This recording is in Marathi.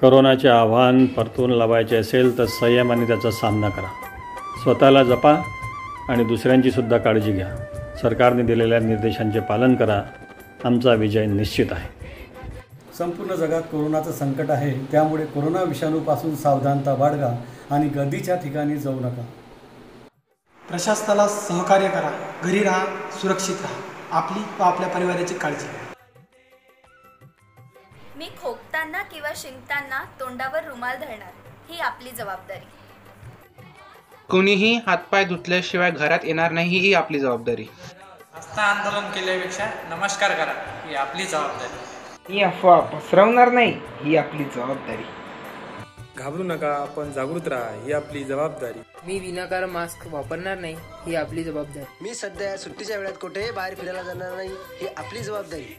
करोनाचे आव्हान परतून लावायचे असेल तर संयमाने त्याचा सामना करा. स्वतःला जपा आणि दुसऱ्यांची सुद्धा काळजी घ्या. सरकारने दिलेल्या निर्देशांचे पालन करा. आमचा विजय निश्चित आहे. संपूर्ण जगात कोरोनाचं संकट आहे. त्यामुळे कोरोना विषाणूपासून सावधानता बाळगा आणि गर्दीच्या ठिकाणी जाऊ नका. प्रशासनाला सहकार्य करा घरी राहा सुरक्षित राहा. आपली व आपल्या परिवाराची काळजी घ्या. मी खोकताना किंवा शिंकताना तोंडावर रुमाल धरणार ही आपली जबाबदारी. कुणीही हातपाय धुतल्याशिवाय घरात येणार नाही ही आपली जबाबदारी. आस्था आंदोलन केल्यापेक्षा नमस्कार करा ही आपली जबाबदारी. ही अफवा पसरवणार नाही ही आपली जबाबदारी. घाबरू नका आपण जागृत राहा ही आपली जबाबदारी. मी विनाकारण मास्क वापरणार नाही ही आपली जबाबदारी. मी सध्या सुट्टीच्या वेळात कुठेही बाहेर फिरायला जाणार नाही ही आपली जबाबदारी.